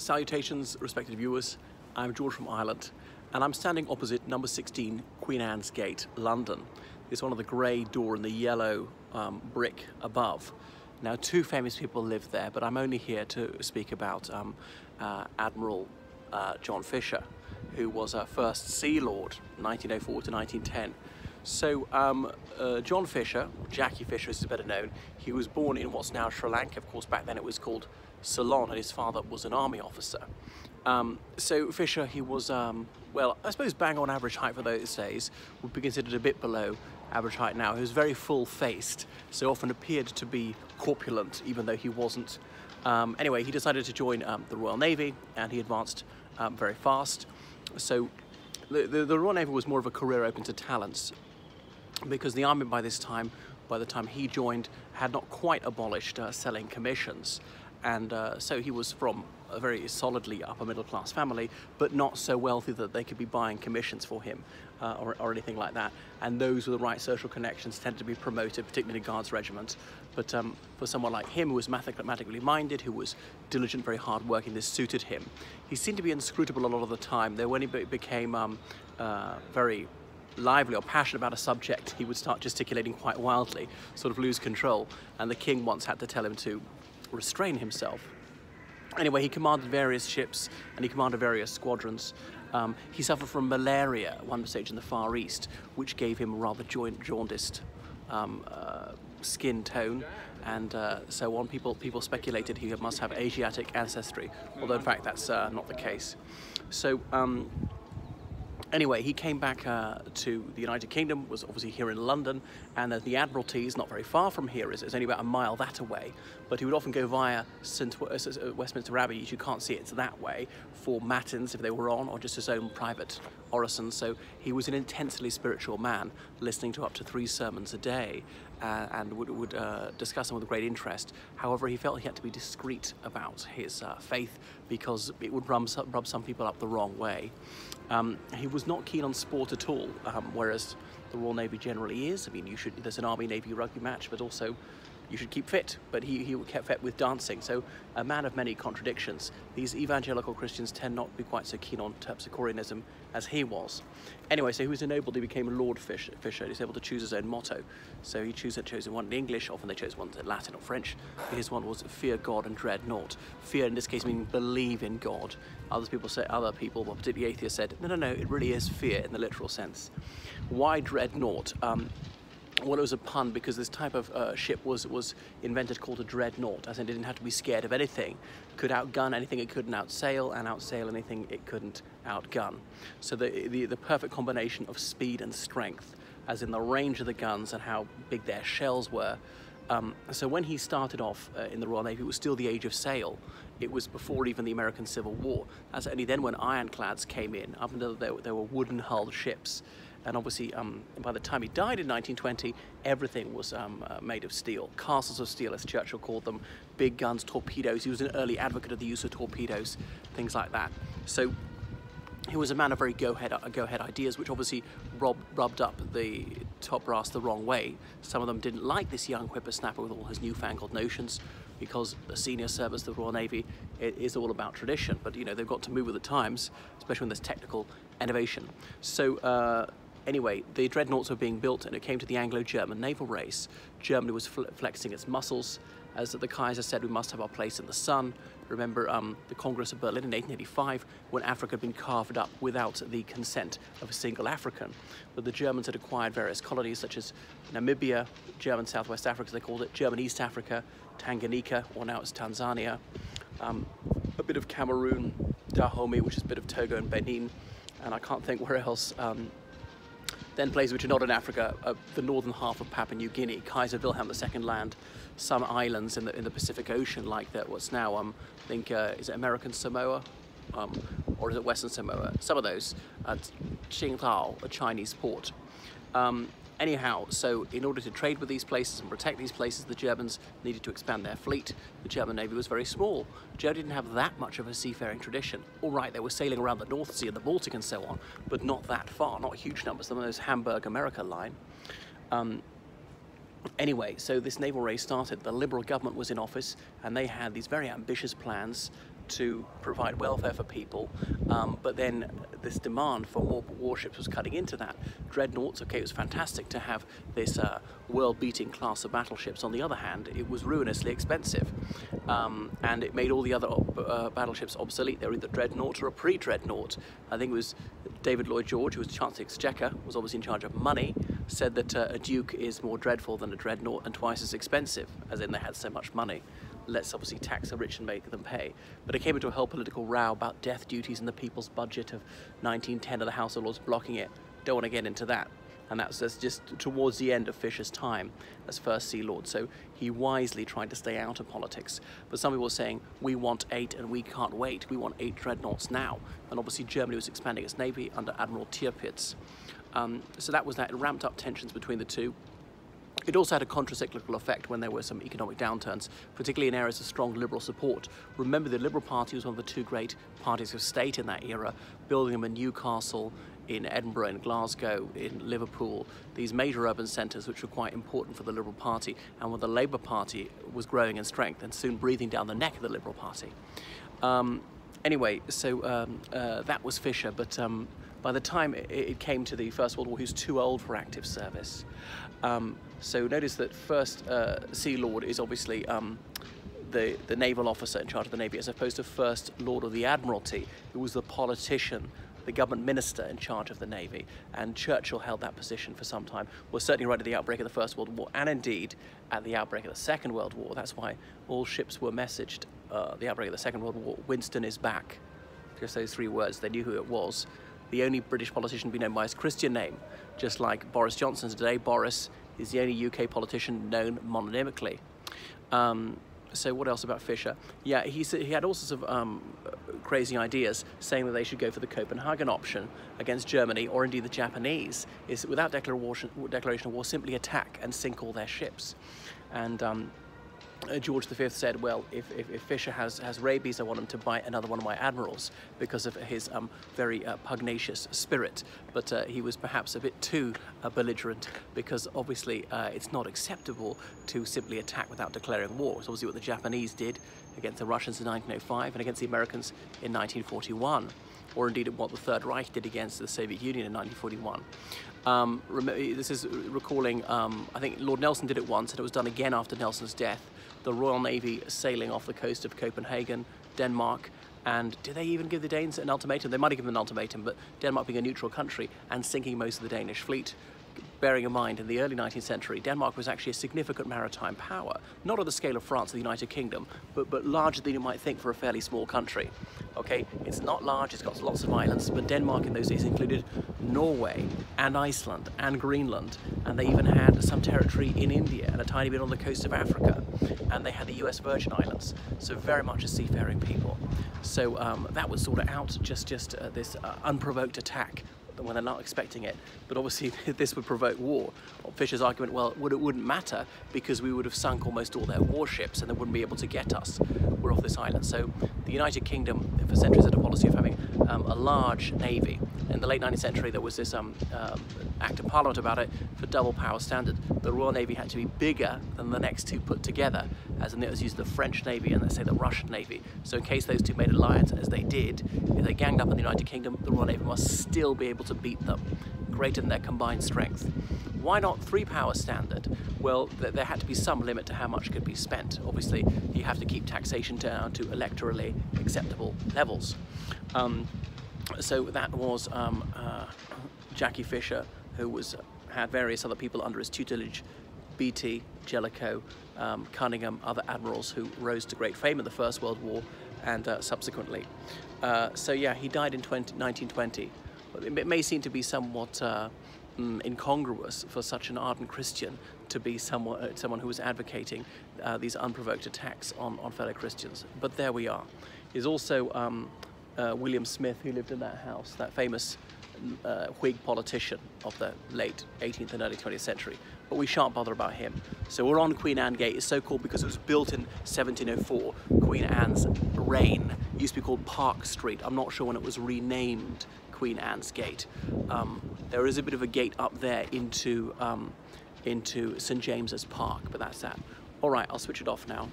Salutations, respected viewers. I'm George from Ireland, and I'm standing opposite number 16 Queen Anne's Gate, London. It's one of the grey door and the yellow um, brick above. Now, two famous people live there, but I'm only here to speak about um, uh, Admiral uh, John Fisher, who was a first Sea Lord, 1904 to 1910. So, um, uh, John Fisher, Jackie Fisher is better known, he was born in what's now Sri Lanka. Of course, back then it was called Ceylon, and his father was an army officer. Um, so Fisher, he was, um, well, I suppose bang on average height for those days, would be considered a bit below average height now. He was very full-faced, so often appeared to be corpulent, even though he wasn't. Um, anyway, he decided to join um, the Royal Navy, and he advanced um, very fast. So the, the, the Royal Navy was more of a career open to talents, because the army by this time, by the time he joined, had not quite abolished uh, selling commissions. And uh, so he was from a very solidly upper middle class family, but not so wealthy that they could be buying commissions for him uh, or, or, anything like that. And those with the right social connections tended to be promoted, particularly in Guards Regiment. But um, for someone like him, who was mathematically minded, who was diligent, very hard working, this suited him. He seemed to be inscrutable a lot of the time, though when he became um, uh, very lively or passionate about a subject, he would start gesticulating quite wildly, sort of lose control. And the king once had to tell him to restrain himself. Anyway, he commanded various ships and he commanded various squadrons. Um, he suffered from malaria one stage in the Far East, which gave him rather jaundiced um, uh, skin tone and uh, so on. People, people speculated he must have Asiatic ancestry, although in fact that's uh, not the case. So um, Anyway, he came back uh, to the United Kingdom, was obviously here in London, and uh, the Admiralty is not very far from here, it's, it's only about a mile that away, but he would often go via St. Uh, Westminster Abbey, you can't see it that way, for matins if they were on, or just his own private orisons, so he was an intensely spiritual man, listening to up to three sermons a day, uh, and would, would uh, discuss them with great interest. However, he felt he had to be discreet about his uh, faith because it would rub, rub some people up the wrong way. Um, he was not keen on sport at all, um, whereas the Royal Navy generally is. I mean, you should there's an Army-Navy rugby match, but also you should keep fit, but he, he kept fit with dancing. So a man of many contradictions. These evangelical Christians tend not to be quite so keen on terpsichoreanism as he was. Anyway, so he was ennobled, he became a Lord Fisher, he was able to choose his own motto. So he chose, chosen one in English, often they chose one in Latin or French. His one was fear God and dread naught. Fear in this case meaning believe in God. Other people say, other people, well, particularly atheists said, no, no, no, it really is fear in the literal sense. Why dread naught? Um, well, it was a pun because this type of uh, ship was was invented called a dreadnought, as in it didn't have to be scared of anything. Could outgun anything it couldn't outsail, and outsail anything it couldn't outgun. So the, the, the perfect combination of speed and strength, as in the range of the guns and how big their shells were. Um, so when he started off uh, in the Royal Navy, it was still the age of sail. It was before even the American Civil War. That's only then when ironclads came in. Up until there, there were wooden-hulled ships and obviously um, by the time he died in 1920 everything was um, uh, made of steel. Castles of steel as Churchill called them big guns torpedoes. He was an early advocate of the use of torpedoes things like that. So he was a man of very go-ahead uh, go-ahead ideas which obviously rob, rubbed up the top brass the wrong way. Some of them didn't like this young whippersnapper with all his newfangled notions because the senior service the Royal Navy is all about tradition. But you know they've got to move with the times especially when there's technical innovation. So uh, Anyway, the dreadnoughts were being built and it came to the Anglo-German naval race. Germany was flexing its muscles. As the Kaiser said, we must have our place in the sun. Remember um, the Congress of Berlin in 1885 when Africa had been carved up without the consent of a single African. But the Germans had acquired various colonies such as Namibia, German Southwest Africa as they called it, German East Africa, Tanganyika, or now it's Tanzania, um, a bit of Cameroon, Dahomey, which is a bit of Togo and Benin, and I can't think where else um, then places which are not in Africa, uh, the northern half of Papua New Guinea, Kaiser Wilhelm II land, some islands in the in the Pacific Ocean, like that what's now um, I think uh, is it American Samoa, um, or is it Western Samoa? Some of those at Qingdao, a Chinese port. Um, Anyhow, so in order to trade with these places and protect these places, the Germans needed to expand their fleet. The German Navy was very small. Germany didn't have that much of a seafaring tradition. All right, they were sailing around the North Sea and the Baltic and so on, but not that far, not huge numbers. Some of those Hamburg, America line. Um, Anyway, so this naval race started. The Liberal government was in office and they had these very ambitious plans to provide welfare for people, um, but then this demand for more warships was cutting into that. Dreadnoughts, okay, it was fantastic to have this uh, world-beating class of battleships. On the other hand, it was ruinously expensive, um, and it made all the other uh, battleships obsolete. They were either dreadnought or a pre-dreadnought. I think it was David Lloyd George, who was Chancellor Exchequer, was obviously in charge of money, said that uh, a duke is more dreadful than a dreadnought and twice as expensive, as in they had so much money let's obviously tax the rich and make them pay. But it came into a whole political row about death duties and the people's budget of 1910 of the House of Lords blocking it. Don't want to get into that. And that's just towards the end of Fisher's time as First Sea Lord. So he wisely tried to stay out of politics. But some people were saying, we want eight and we can't wait. We want eight dreadnoughts now. And obviously Germany was expanding its navy under Admiral Tirpitz. Um, so that was that. It ramped up tensions between the two. It also had a contracyclical effect when there were some economic downturns, particularly in areas of strong liberal support. Remember, the Liberal Party was one of the two great parties of state in that era, building them in Newcastle, in Edinburgh, in Glasgow, in Liverpool, these major urban centres which were quite important for the Liberal Party, and when the Labour Party was growing in strength and soon breathing down the neck of the Liberal Party. Um, anyway, so um, uh, that was Fisher, but um, by the time it, came to the First World War, he was too old for active service. Um, so notice that First uh, Sea Lord is obviously um, the, the naval officer in charge of the Navy, as opposed to First Lord of the Admiralty, who was the politician, the government minister in charge of the Navy. And Churchill held that position for some time, was certainly right at the outbreak of the First World War, and indeed at the outbreak of the Second World War. That's why all ships were messaged, uh, the outbreak of the Second World War, Winston is back. Just those three words, they knew who it was the only British politician to be known by his Christian name, just like Boris Johnson today. Boris is the only UK politician known mononymically. Um, so what else about Fisher? Yeah, he, he had all sorts of um, crazy ideas, saying that they should go for the Copenhagen option against Germany, or indeed the Japanese, is without declaration, declaration of war, simply attack and sink all their ships. And um, George V said, well, if, if, if, Fisher has, has rabies, I want him to bite another one of my admirals because of his um, very uh, pugnacious spirit. But uh, he was perhaps a bit too uh, belligerent because obviously uh, it's not acceptable to simply attack without declaring war. It's obviously what the Japanese did against the Russians in 1905 and against the Americans in 1941 or indeed what the Third Reich did against the Soviet Union in 1941. Um, this is recalling, um, I think Lord Nelson did it once, and it was done again after Nelson's death. The Royal Navy sailing off the coast of Copenhagen, Denmark, and did they even give the Danes an ultimatum? They might have given an ultimatum, but Denmark being a neutral country and sinking most of the Danish fleet bearing in mind in the early 19th century, Denmark was actually a significant maritime power, not on the scale of France or the United Kingdom, but, but larger than you might think for a fairly small country. Okay, it's not large, it's got lots of islands, but Denmark in those days included Norway and Iceland and Greenland, and they even had some territory in India and a tiny bit on the coast of Africa, and they had the US Virgin Islands, so very much a seafaring people. So um, that was sort of out, just, just uh, this uh, unprovoked attack when they're not expecting it. But obviously this would provoke war. Fisher's argument, well, it wouldn't matter because we would have sunk almost all their warships and they wouldn't be able to get us. We're off this island. So the United Kingdom, for centuries, had a policy of having um, a large navy. In the late 19th century, there was this um, um, act of parliament about it for double power standard. The Royal Navy had to be bigger than the next two put together, as it was used the French Navy and let's say the Russian Navy. So in case those two made alliance, as they did, if they ganged up in the United Kingdom, the Royal Navy must still be able to beat them, greater than their combined strength. Why not three power standard? Well, th there had to be some limit to how much could be spent. Obviously, you have to keep taxation down to electorally acceptable levels. Um, so that was um, uh, Jackie Fisher, who was had various other people under his tutelage, Beatty, Jellicoe, um, Cunningham, other admirals who rose to great fame in the First World War and uh, subsequently. Uh, so yeah, he died in 20, 1920. It may seem to be somewhat uh, mm, incongruous for such an ardent Christian to be someone, uh, someone who was advocating uh, these unprovoked attacks on, on fellow Christians. But there we are. He's also um, uh, William Smith, who lived in that house, that famous uh, Whig politician of the late 18th and early 20th century. But we shan't bother about him. So we're on Queen Anne Gate. It's so called because it was built in 1704. Queen Anne's reign it used to be called Park Street. I'm not sure when it was renamed Queen Anne's Gate. Um, there is a bit of a gate up there into, um, into St James's Park, but that's that. All right, I'll switch it off now.